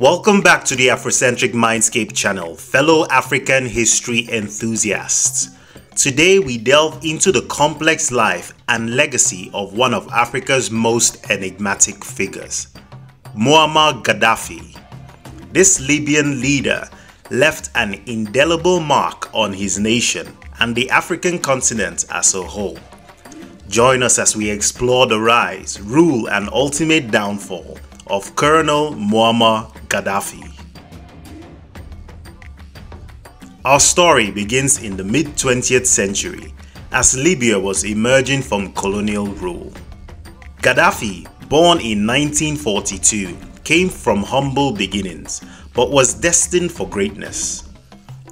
Welcome back to the Afrocentric Mindscape channel, fellow African history enthusiasts. Today we delve into the complex life and legacy of one of Africa's most enigmatic figures, Muammar Gaddafi. This Libyan leader left an indelible mark on his nation and the African continent as a whole. Join us as we explore the rise, rule and ultimate downfall of Colonel Muammar Gaddafi. Our story begins in the mid 20th century as Libya was emerging from colonial rule. Gaddafi, born in 1942, came from humble beginnings but was destined for greatness.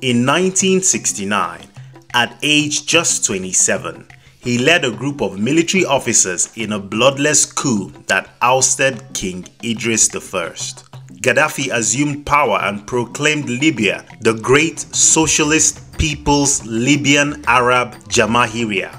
In 1969, at age just 27, he led a group of military officers in a bloodless coup that ousted King Idris I. Gaddafi assumed power and proclaimed Libya the great socialist People's Libyan Arab Jamahiriya.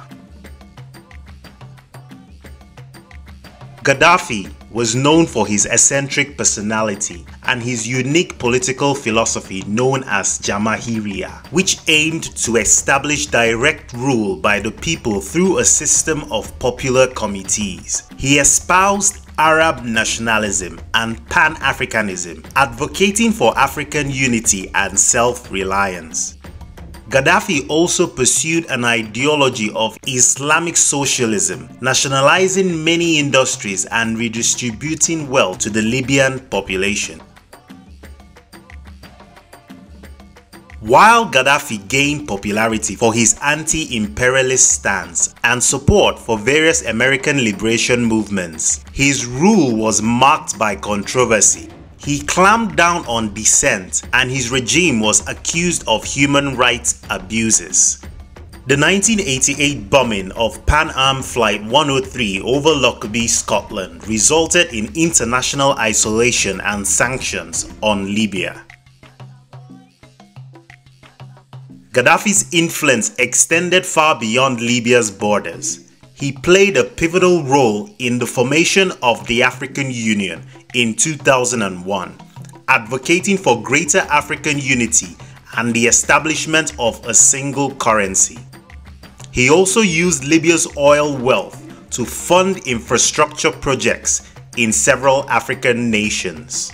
Gaddafi was known for his eccentric personality and his unique political philosophy known as Jamahiriya, which aimed to establish direct rule by the people through a system of popular committees. He espoused Arab nationalism and Pan-Africanism, advocating for African unity and self-reliance. Gaddafi also pursued an ideology of Islamic socialism, nationalizing many industries and redistributing wealth to the Libyan population. While Gaddafi gained popularity for his anti-imperialist stance and support for various American liberation movements, his rule was marked by controversy he clamped down on dissent and his regime was accused of human rights abuses. The 1988 bombing of Pan Am Flight 103 over Lockerbie, Scotland resulted in international isolation and sanctions on Libya. Gaddafi's influence extended far beyond Libya's borders. He played a pivotal role in the formation of the African Union in 2001, advocating for greater African unity and the establishment of a single currency. He also used Libya's oil wealth to fund infrastructure projects in several African nations.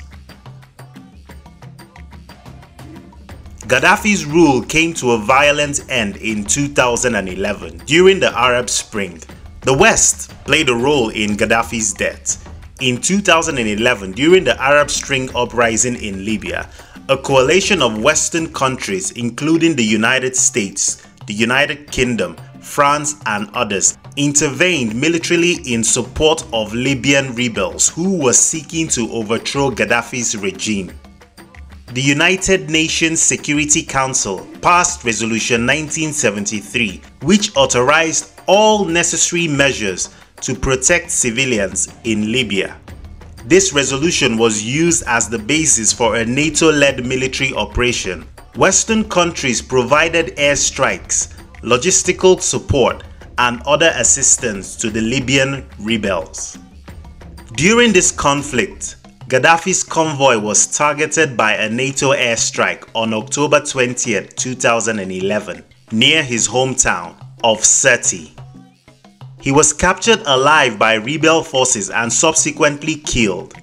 Gaddafi's rule came to a violent end in 2011 during the Arab Spring. The West played a role in Gaddafi's death in 2011, during the Arab Spring uprising in Libya, a coalition of Western countries, including the United States, the United Kingdom, France, and others, intervened militarily in support of Libyan rebels who were seeking to overthrow Gaddafi's regime. The United Nations Security Council passed Resolution 1973, which authorized all necessary measures to protect civilians in Libya. This resolution was used as the basis for a NATO-led military operation. Western countries provided airstrikes, logistical support, and other assistance to the Libyan rebels. During this conflict, Gaddafi's convoy was targeted by a NATO airstrike on October 20, 2011, near his hometown of Sirte. He was captured alive by rebel forces and subsequently killed,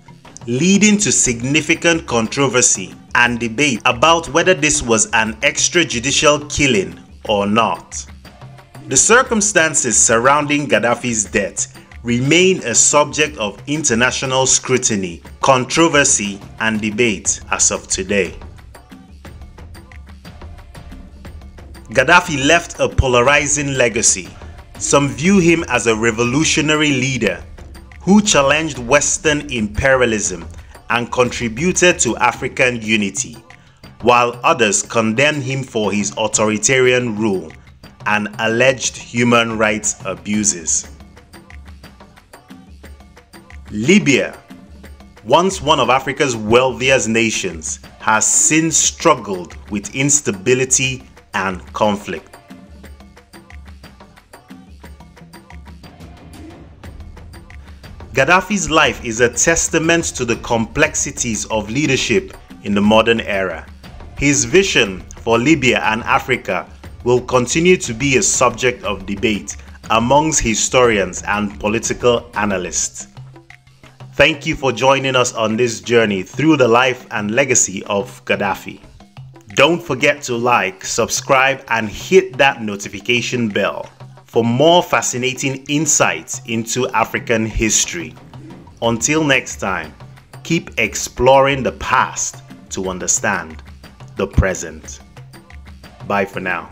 leading to significant controversy and debate about whether this was an extrajudicial killing or not. The circumstances surrounding Gaddafi's death remain a subject of international scrutiny, controversy and debate as of today. Gaddafi left a polarizing legacy some view him as a revolutionary leader who challenged Western imperialism and contributed to African unity, while others condemn him for his authoritarian rule and alleged human rights abuses. Libya, once one of Africa's wealthiest nations, has since struggled with instability and conflict. Gaddafi's life is a testament to the complexities of leadership in the modern era. His vision for Libya and Africa will continue to be a subject of debate amongst historians and political analysts. Thank you for joining us on this journey through the life and legacy of Gaddafi. Don't forget to like, subscribe, and hit that notification bell for more fascinating insights into African history. Until next time, keep exploring the past to understand the present. Bye for now.